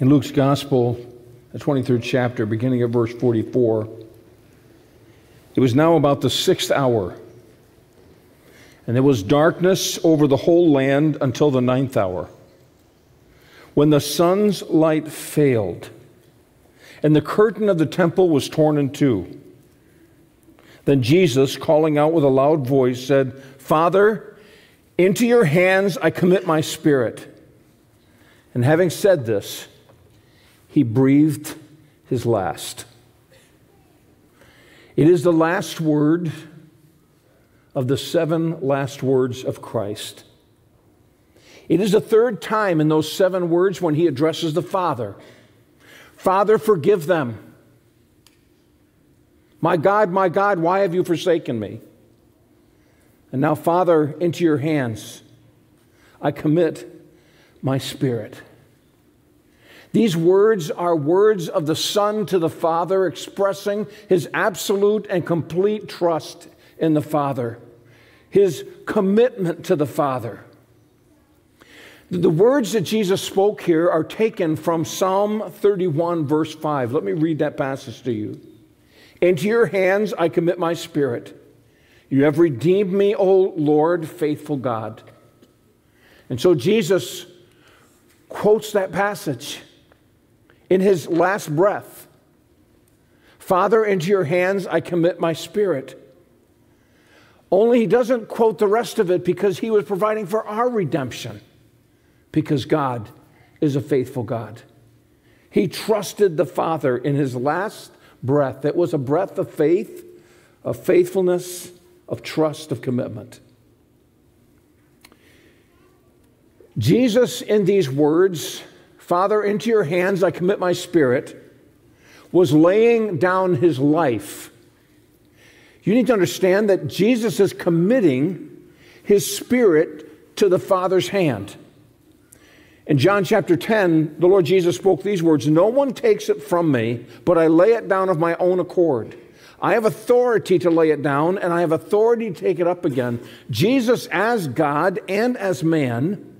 In Luke's Gospel, the 23rd chapter, beginning at verse 44, it was now about the sixth hour, and there was darkness over the whole land until the ninth hour, when the sun's light failed, and the curtain of the temple was torn in two. Then Jesus, calling out with a loud voice, said, Father, into your hands I commit my spirit. And having said this, he breathed his last. It is the last word of the seven last words of Christ. It is the third time in those seven words when he addresses the Father Father, forgive them. My God, my God, why have you forsaken me? And now, Father, into your hands I commit my spirit. These words are words of the Son to the Father, expressing his absolute and complete trust in the Father, his commitment to the Father. The words that Jesus spoke here are taken from Psalm 31, verse 5. Let me read that passage to you. Into your hands I commit my spirit. You have redeemed me, O Lord, faithful God. And so Jesus quotes that passage in his last breath Father, into your hands I commit my spirit. Only he doesn't quote the rest of it because he was providing for our redemption, because God is a faithful God. He trusted the Father in his last breath. It was a breath of faith, of faithfulness, of trust, of commitment. Jesus, in these words, Father, into your hands I commit my spirit, was laying down his life. You need to understand that Jesus is committing his spirit to the Father's hand. In John chapter 10, the Lord Jesus spoke these words No one takes it from me, but I lay it down of my own accord. I have authority to lay it down, and I have authority to take it up again. Jesus, as God and as man,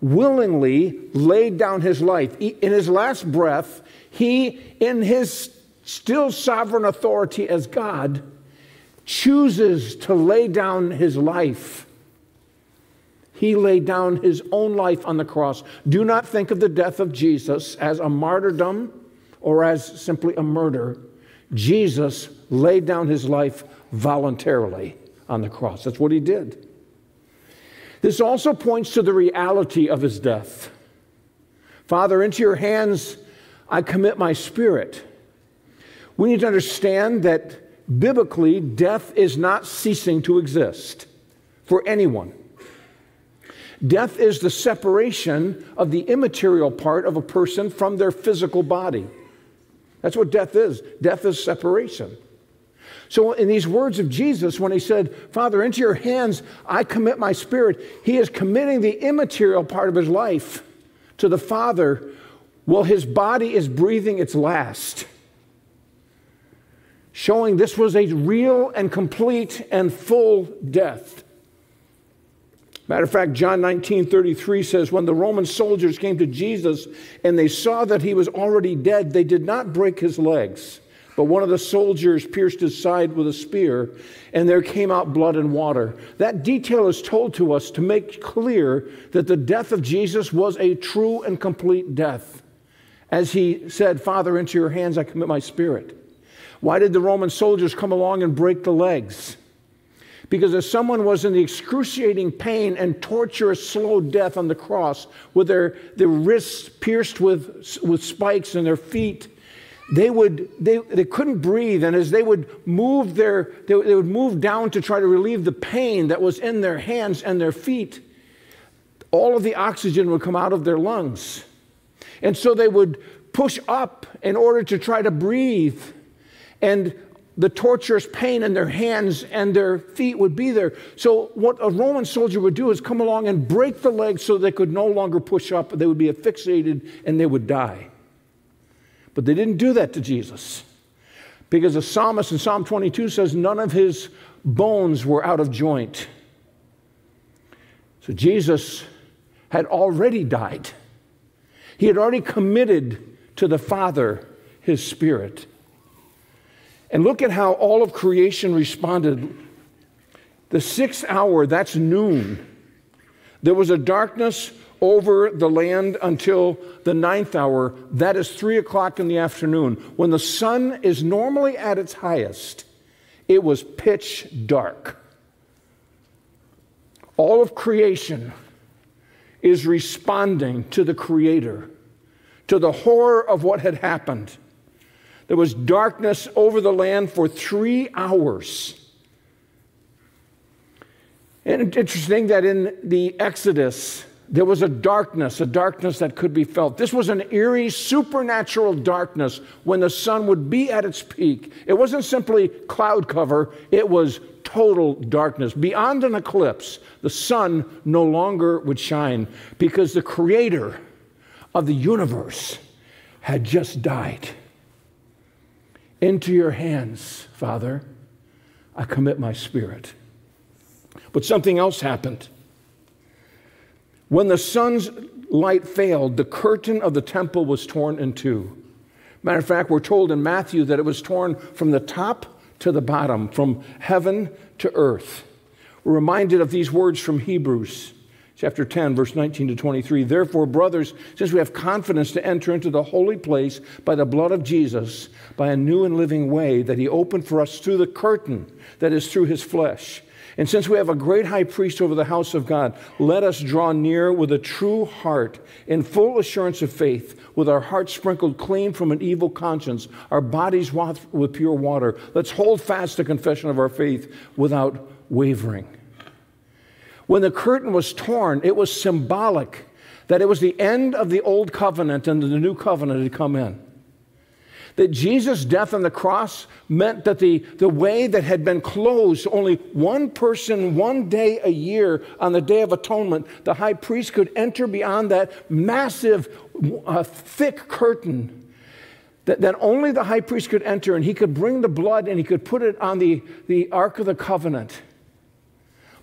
willingly laid down his life. In his last breath, he, in his still sovereign authority as God, chooses to lay down his life. He laid down his own life on the cross. Do not think of the death of Jesus as a martyrdom or as simply a murder. Jesus laid down his life voluntarily on the cross. That's what he did. This also points to the reality of his death. Father, into your hands I commit my spirit. We need to understand that biblically, death is not ceasing to exist for anyone. Death is the separation of the immaterial part of a person from their physical body. That's what death is. Death is separation. So, in these words of Jesus, when he said, Father, into your hands I commit my spirit, he is committing the immaterial part of his life to the Father while his body is breathing its last. Showing this was a real and complete and full death. Matter of fact, John 19 33 says, When the Roman soldiers came to Jesus and they saw that he was already dead, they did not break his legs. But one of the soldiers pierced his side with a spear, and there came out blood and water. That detail is told to us to make clear that the death of Jesus was a true and complete death. As he said, Father, into your hands I commit my spirit. Why did the Roman soldiers come along and break the legs? Because if someone was in the excruciating pain and torturous, slow death on the cross, with their, their wrists pierced with, with spikes and their feet they would they, they couldn't breathe and as they would move their they, they would move down to try to relieve the pain that was in their hands and their feet all of the oxygen would come out of their lungs and so they would push up in order to try to breathe and the torturous pain in their hands and their feet would be there. So, what a Roman soldier would do is come along and break the legs so they could no longer push up. They would be asphyxiated and they would die. But they didn't do that to Jesus. Because the psalmist in Psalm 22 says, none of his bones were out of joint. So Jesus had already died. He had already committed to the Father his Spirit. And look at how all of creation responded. The sixth hour, that's noon. There was a darkness over the land until the ninth hour. That is three o'clock in the afternoon. When the sun is normally at its highest, it was pitch dark. All of creation is responding to the Creator, to the horror of what had happened. There was darkness over the land for three hours. And interesting that in the Exodus, there was a darkness, a darkness that could be felt. This was an eerie, supernatural darkness when the sun would be at its peak. It wasn't simply cloud cover, it was total darkness. Beyond an eclipse, the sun no longer would shine because the creator of the universe had just died. Into your hands, Father, I commit my spirit. But something else happened. When the sun's light failed, the curtain of the temple was torn in two. Matter of fact, we're told in Matthew that it was torn from the top to the bottom, from heaven to earth. We're reminded of these words from Hebrews chapter 10, verse 19 to 23. Therefore, brothers, since we have confidence to enter into the holy place by the blood of Jesus, by a new and living way that he opened for us through the curtain that is through his flesh and since we have a great high priest over the house of God, let us draw near with a true heart in full assurance of faith, with our hearts sprinkled clean from an evil conscience, our bodies washed with pure water. Let's hold fast the confession of our faith without wavering. When the curtain was torn, it was symbolic that it was the end of the old covenant and the new covenant had come in that Jesus' death on the cross meant that the, the way that had been closed, only one person, one day a year on the Day of Atonement, the high priest could enter beyond that massive, uh, thick curtain that, only the high priest could enter, and he could bring the blood and he could put it on the, the Ark of the Covenant.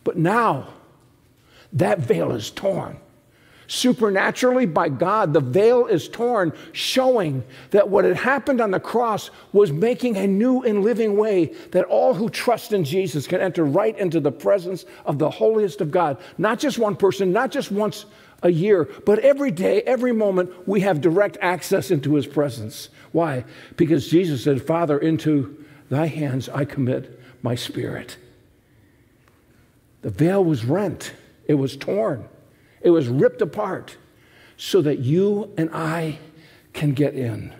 But now, that veil is torn. Supernaturally, by God, the veil is torn, showing that what had happened on the cross was making a new and living way that all who trust in Jesus can enter right into the presence of the holiest of God. Not just one person, not just once a year, but every day, every moment, we have direct access into his presence. Why? Because Jesus said, Father, into thy hands I commit my spirit. The veil was rent, it was torn. It was ripped apart so that you and I can get in.